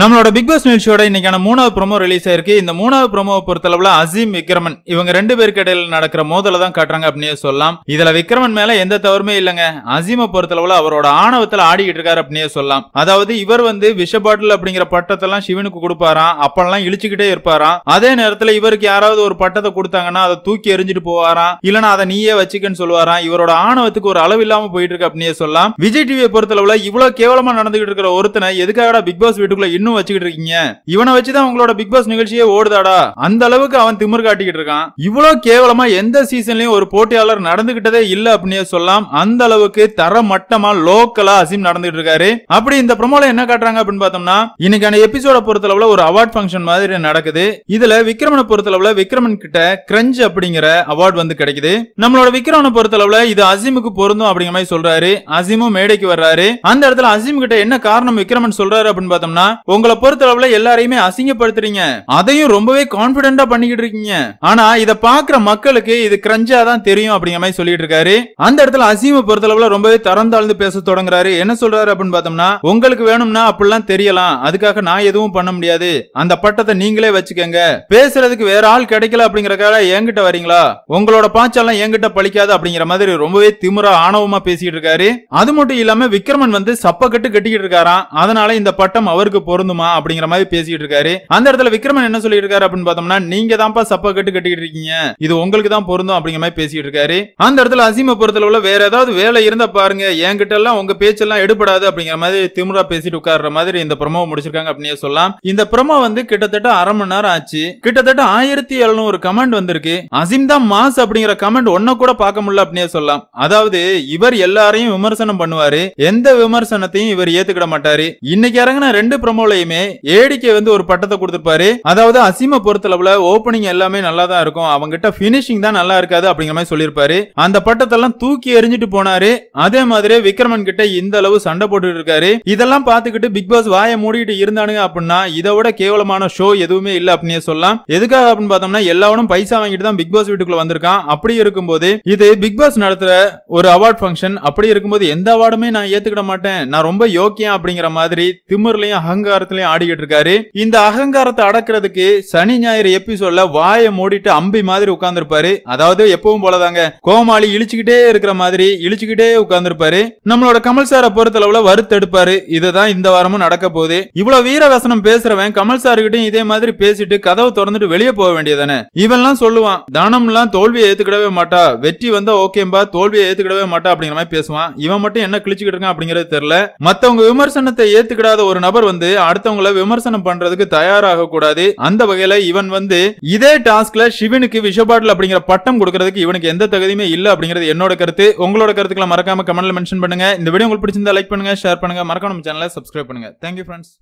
நம்மளோட big pass நிகழ்ச்சியோட இன்னைக்கான மூணாவது ப்ரோமோ ரிலீஸ் ஆயிருக்கு இந்த மூணாவது ப்ரோமோவை பொறுத்தளவுல அசீம் விக்ரமன் இவங்க ரெண்டு பேருக்கு இடையில நடக்கிற மோதல தான் காட்டுறாங்க அப்படின்னு சொல்லலாம். இதுல விக்ரமன் மேல எந்த தவறுமே இல்லைங்க. அசீமை பொறுத்தளவுல அவரோட ஆணவத்துல ஆடிக்கிட்டு இருக்காரு அப்படின்னு சொல்லலாம். அதாவது இவர் வந்து விஷ பாட்டில் அப்படிங்கிற பட்டத்தெல்லாம் சிவனுக்கு கொடுப்பாராம். அப்பெல்லாம் இழிச்சுக்கிட்டே இருப்பாராம். அதே நேரத்துல இவருக்கு யாராவது ஒரு பட்டத்தை கொடுத்தாங்கன்னா அதை தூக்கி எறிஞ்சிட்டு போவாராம். இல்லனா அதை நீயே வச்சுக்கன்னு சொல்லுவாராம். இவரோட ஆணவத்துக்கு ஒரு அளவு இல்லாம போயிட்டு இருக்கு அப்படின்னு சொல்லலாம். விஜய் டிவியை பொறுத்தளவுல இவ்வளவு கேவலமா நடந்துகிட்டு இருக்கிற ஒருத்தனை எதுக்காக பிக் பாஸ் வீட்டுக்குள்ள இன்னும் வச்சுக்கிட்டு இருக்கீங்க? இவனை வச்சுதான் உங்களோட பிக் பாஸ் நிகழ்ச்சியே ஓடுதாடா. அந்த அளவுக்கு அவன் திமிர் காட்டிக்கிட்டு இருக்கான். இவ்வளவு கேவலமா எந்த சீசன்லயும் ஒரு போட்டியாளர் நடந்துகிட்டதே இல்ல அப்படின்னு சொல்லலாம் அந்த அளவுக்கு தர மட்டமா லோக்கலா அசீம் நடந்துகிட்டு இருக்காரு. அப்படி இந்த ப்ரோமோல என்ன காட்டுறாங்க அப்படின்னு பார்த்தோம்னா இன்னைக்கான எபிசோட பொறுத்தளவுல ஒரு அவார்ட் ஃபங்க்ஷன் மாதிரி நடக்குது. இதுல விக்ரமனை பொறுத்தளவுல விக்ரமன் கிட்ட கிரஞ்ச் அப்படிங்கிற அவார்ட் வந்து கிடைக்குது. நம்மளோட விக்ரமனை பொறுத்தளவுல இது அசீமுக்கு பொருந்தும் அப்படிங்கிற மாதிரி சொல்றாரு. அசீமும் மேடைக்கு வர்றாரு. அந்த இடத்துல அசீம் கிட்ட என்ன காரணம் விக்ரமன் சொல்றாரு அப்படின்னு பார்த்தோம்னா உங்களை பொறுத்தளவுல எல்லாரையுமே அசிங்கப்படுத்துறீங்க. அதையும் ரொம்பவே கான்பிடண்டா பண்ணிக்கிட்டு இருக்கீங்க. ஆனா இத பாக்குற மக்களுக்கு இது கிரஞ்சா தான் தெரியும் அப்படிங்கிற மாதிரி சொல்லிட்டு இருக்காரு. அந்த இடத்துல அசீமை பொறுத்தளவுல ரொம்பவே தரம் தாழ்ந்து பேச தொடங்குறாரு. என்ன சொல்றாரு அப்படின்னு பார்த்தோம்னா உங்களுக்கு வேணும்னா அப்படிலாம் தெரியலாம். அதுக்காக நான் எதுவும் பண்ண முடியாது. அந்த பட்டத்தை நீங்களே வச்சுக்கோங்க. பேசுறதுக்கு வேற ஆள் கிடைக்கல அப்படிங்கறக்காக என்கிட்ட வரீங்களா? உங்களோட பாய்ச்செல்லாம் என்கிட்ட பழிக்காது அப்படிங்கிற மாதிரி ரொம்பவே திமிரா ஆணவமா பேசிட்டு இருக்காரு. அது மட்டும் இல்லாம விக்ரமன் வந்து சப்ப கட்டு கட்டிக்கிட்டு இருக்காராம். அதனால இந்த பட்டம் அவருக்கு பொருந்துமா. பொருந்துமா அப்படிங்கிற மாதிரி பேசிட்டு இருக்காரு. அந்த இடத்துல விக்ரமன் என்ன சொல்லிட்டு இருக்காரு அப்படின்னு பார்த்தோம்னா நீங்க தான்ப்பா சப்ப கட்டு கட்டிக்கிட்டு இருக்கீங்க. இது உங்களுக்கு தான் பொருந்தும் அப்படிங்கிற மாதிரி பேசிட்டு இருக்காரு. அந்த இடத்துல அசீம உள்ள வேற ஏதாவது வேலை இருந்தா பாருங்க. என்கிட்ட எல்லாம் உங்க பேச்செல்லாம் எடுபடாது அப்படிங்கிற மாதிரி திமுறா பேசிட்டு உட்கார்ற மாதிரி இந்த ப்ரமோ முடிச்சிருக்காங்க அப்படின்னே சொல்லலாம். இந்த ப்ரமோ வந்து கிட்டத்தட்ட அரை மணி நேரம் ஆச்சு. கிட்டத்தட்ட ஆயிரத்தி எழுநூறு கமெண்ட் வந்திருக்கு. அசிம் தான் மாஸ் அப்படிங்கிற கமெண்ட் ஒன்ன கூட பார்க்க முடியல அப்படின்னே சொல்லலாம். அதாவது இவர் எல்லாரையும் விமர்சனம் பண்ணுவாரு. எந்த விமர்சனத்தையும் இவர் ஏத்துக்கிட மாட்டாரு. இன்னைக்கு இறங்கின ரெண்டு ப்ரமோலையுமே ஏடிக்கு வந்து ஒரு பட்டத்தை கொடுத்திருப்பாரு. அதாவது அசீம பொறுத்தளவுல ஓப்பனிங் எல்லாமே நல்லா தான் இருக்கும். அவங்கிட்ட பினிஷிங் தான் நல்லா இருக்காது அப்படிங்கிற மாதிரி சொல்லியிருப்பாரு. அந்த பட்டத்தெல்லாம் தூக்கி எறிஞ்சிட்டு போனாரு. அதே மாதிரி விக்ரமன் கிட்ட இந்த அளவு சண்டை போட்டுட்டு இருக்காரு. இதெல்லாம் பார்த்துக்கிட்டு பிக் பாஸ் வாயை மூடிட்டு இருந்தானுங்க அப்படின்னா இதை விட கேவலமான ஷோ எதுவுமே இல்ல அப்படின்னு சொல்லலாம். எதுக்காக அப்படின்னு பார்த்தோம்னா எல்லாரும் பைசா வாங்கிட்டு தான் பிக் பாஸ் வீட்டுக்குள்ள வந்திருக்கான். அப்படி இருக்கும்போது இது பிக் பாஸ் நடத்துற ஒரு அவார்ட் ஃபங்க்ஷன் அப்படி இருக்கும்போது எந்த அவார்டுமே நான் ஏத்துக்கிட மாட்டேன். நான் ரொம்ப யோக்கியம் அப்படிங்கிற மாதிரி திமிர்லயும் அகங்காரத்திலையும் ஆடிக்கிட்டு இருக்காரு. இந்த அகங்காரத்தை அடக்கிறதுக்கு சனி ஞாயிறு எபிசோட்ல வாயை மூடிட்டு அம்பி மாதிரி உட்கார்ந்துருப்பாரு. அதாவது எப்பவும் போலதாங்க கோமாளி இழிச்சுக்கிட்டே இருக்கிற மாதிரி இழிச்சுக்கிட்டே உட்கார்ந்துருப்பாரு. நம்மளோட கமல் சாரை பொறுத்தளவுல வறுத்தெடுப்பாரு. இதுதான் இந்த வாரமும் நடக்க போகுது. இவ்வளவு வீரவசனம் பேசுறவன் கமல் சாருகிட்டையும் இதே மாதிரி பேசிட்டு கதவை திறந்துட்டு வெளியே போக வேண்டியதானே இவன்லாம் சொல்லுவான் தானம்லாம் தோல்வியை ஏத்துக்கிடவே மாட்டா. வெற்றி வந்தா ஓகேம்பா தோல்வியை ஏத்துக்கிடவே மாட்டா அப்படிங்கிற மாதிரி பேசுவான். இவன் மட்டும் என்ன கிழிச்சுக்கிட்டு இருக்கான் அப்படிங்கறது தெரியல. மத்தவங்க விமர்சனத்தை ஏத்துக்கிடாத ஒரு நபர் வந்து அடுத்தவங்கள விமர்சனம் பண்றதுக்கு தயாராக கூடாது அந்த வகையில இவன் வந்து இதே டாஸ்க்ல சிவனுக்கு விஷபாட்டில் அப்படிங்கிற பட்டம் கொடுக்கறதுக்கு இவனுக்கு எந்த தகுதியுமே இல்ல அப்படிங்கிறது என்னோட கருத்து. உங்களோட கருத்துக்களை மறக்காம கமெண்ட்ல மென்ஷன் பண்ணுங்க. இந்த வீடியோ உங்களுக்கு பிடிச்சிருந்தா லைக் பண்ணுங்க ஷேர் பண்ணுங்க. மறக்காம நம்ம சேனலை சப்ஸ்கிரைப் பண்ணுங்க. Thank you friends